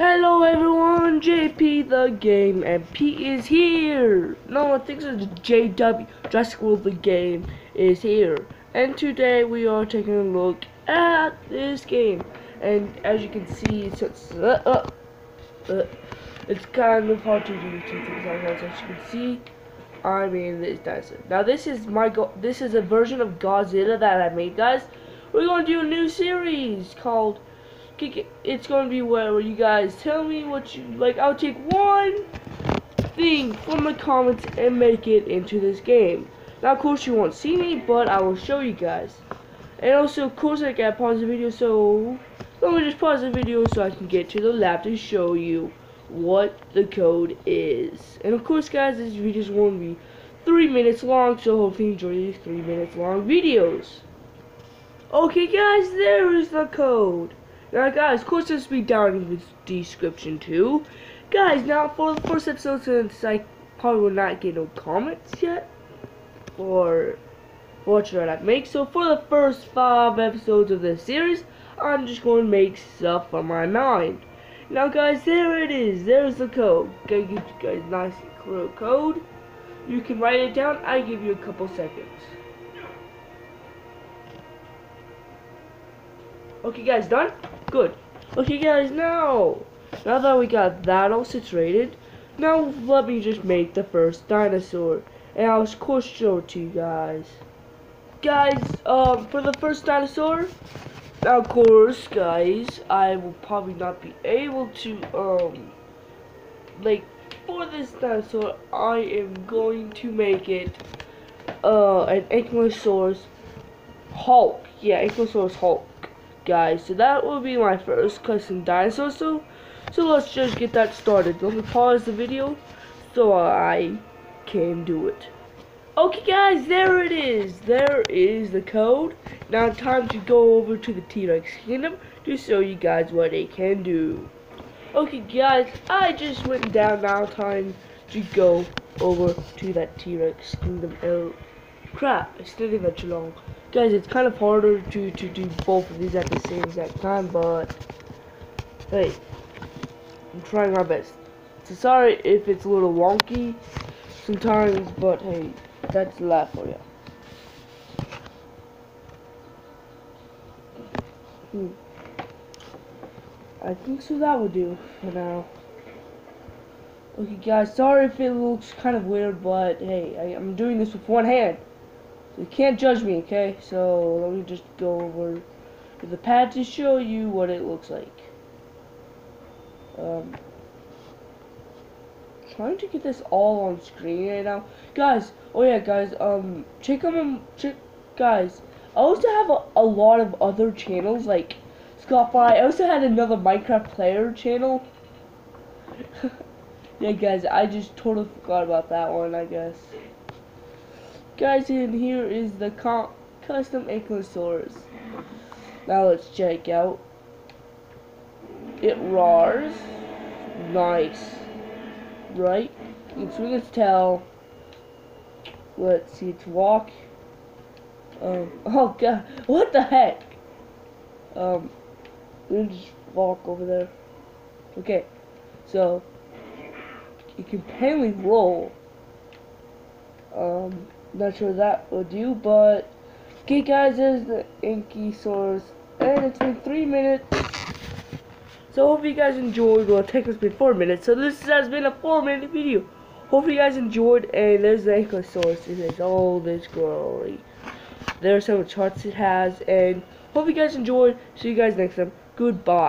Hello everyone, JP the game, and P is here. No, I think it's JW, Jurassic World the game is here. And today we are taking a look at this game. And as you can see, it's, it's, uh, uh, uh, it's kind of hard to do two things at once. As you can see, I mean, this dinosaur. Now this is my go this is a version of Godzilla that I made, guys. We're going to do a new series called it's gonna be where you guys tell me what you like. I'll take one thing from the comments and make it into this game. Now, of course, you won't see me, but I will show you guys. And also, of course, I gotta pause the video, so let me just pause the video so I can get to the lab to show you what the code is. And of course, guys, this video is going to be three minutes long, so hopefully you enjoy these three minutes long videos. Okay, guys, there is the code. Now, guys, of course, this will be down in the description too. Guys, now for the first episode, since I probably will not get no comments yet, or what should I make? So for the first five episodes of this series, I'm just going to make stuff from my mind. Now, guys, there it is. There's the code. Gonna give you guys nice clear code. You can write it down. I give you a couple seconds. Okay, guys, done? Good. Okay, guys, now, now that we got that all situated, now let me just make the first dinosaur. And I'll of course show it to you guys. Guys, um, for the first dinosaur, now of course, guys, I will probably not be able to, um, like, for this dinosaur, I am going to make it, uh, an Ankylosaurus Hulk. Yeah, Ankylosaurus Hulk guys. So that will be my first custom dinosaur. So, so let's just get that started. Let me pause the video so I can do it. Okay guys, there it is. There is the code. Now time to go over to the T-Rex Kingdom to show you guys what it can do. Okay guys, I just went down now time to go over to that T-Rex Kingdom. Oh crap, it's taking that too long. Guys, it's kind of harder to, to do both of these at the same exact time, but hey, I'm trying my best. So sorry if it's a little wonky sometimes, but hey, that's laugh for you. Hmm. I think so that would do for now. Okay guys, sorry if it looks kind of weird, but hey, I, I'm doing this with one hand. You can't judge me, okay? So let me just go over the pad to show you what it looks like. Um, trying to get this all on screen right now, guys. Oh yeah, guys. Um, check them. Check, guys. I also have a, a lot of other channels like Spotify. I also had another Minecraft player channel. yeah, guys. I just totally forgot about that one. I guess. Guys, in here is the custom Ankylosaurus. Now let's check out. It roars. Nice. Right? Can swing its tail. Let's see its walk. Um, oh god, what the heck? Um, let me just walk over there. Okay, so, you can apparently roll. Um, not sure that will do, but okay guys, there's the Ankylosaurus, and it's been three minutes. So hope you guys enjoyed. Well, it us been four minutes, so this has been a four minute video. Hope you guys enjoyed, and there's the Ankylosaurus. It has all this glory. There's some charts it has, and hope you guys enjoyed. See you guys next time. Goodbye.